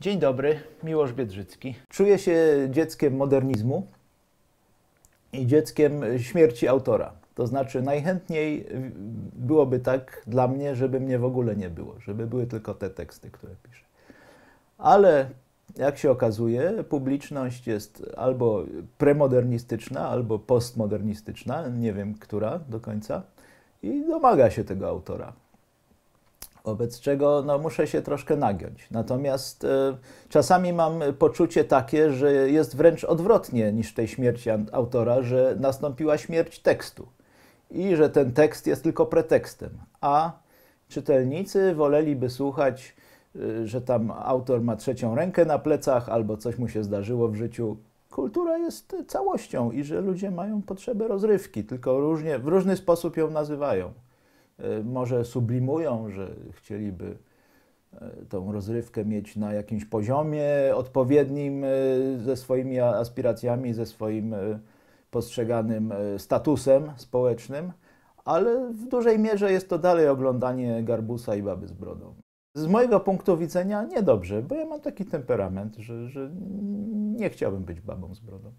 Dzień dobry, Miłosz Biedrzycki. Czuję się dzieckiem modernizmu i dzieckiem śmierci autora. To znaczy, najchętniej byłoby tak dla mnie, żeby mnie w ogóle nie było, żeby były tylko te teksty, które piszę. Ale jak się okazuje, publiczność jest albo premodernistyczna, albo postmodernistyczna, nie wiem która do końca, i domaga się tego autora wobec czego no, muszę się troszkę nagiąć. Natomiast e, czasami mam poczucie takie, że jest wręcz odwrotnie niż tej śmierci autora, że nastąpiła śmierć tekstu i że ten tekst jest tylko pretekstem, a czytelnicy woleliby słuchać, e, że tam autor ma trzecią rękę na plecach albo coś mu się zdarzyło w życiu. Kultura jest całością i że ludzie mają potrzebę rozrywki, tylko różnie, w różny sposób ją nazywają. E, może sublimują, że chcieliby e, tą rozrywkę mieć na jakimś poziomie odpowiednim e, ze swoimi aspiracjami, ze swoim postrzeganym statusem społecznym, ale w dużej mierze jest to dalej oglądanie garbusa i baby z brodą. Z mojego punktu widzenia niedobrze, bo ja mam taki temperament, że, że nie chciałbym być babą z brodą.